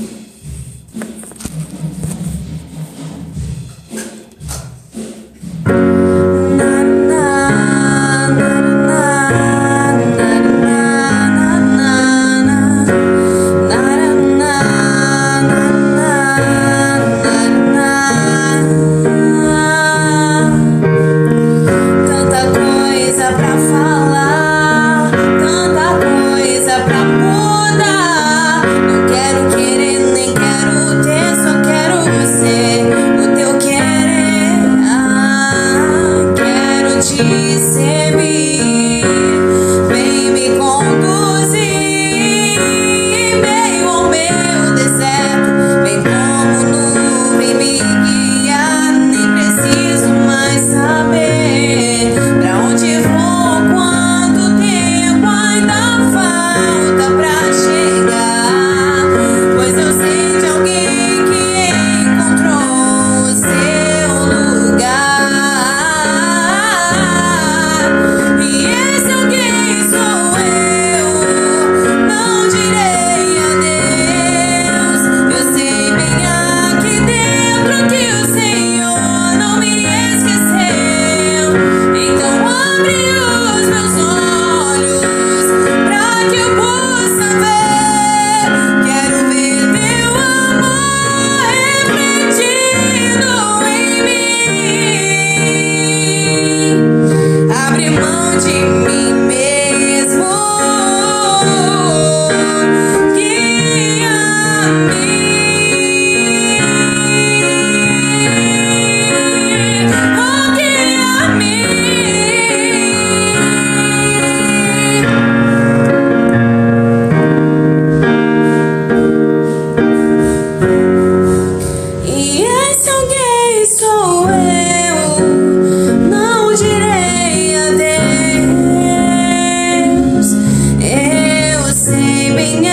Thank the minha